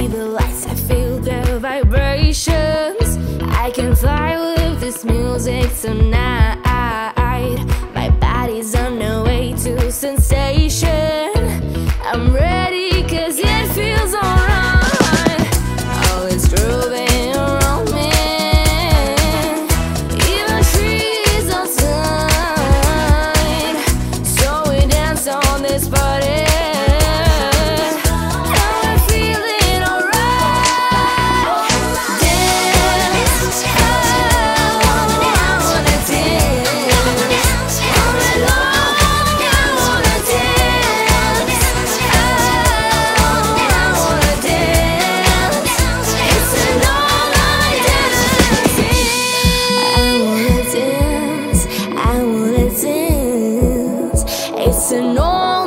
see the lights, I feel the vibrations. I can fly with this music tonight. and all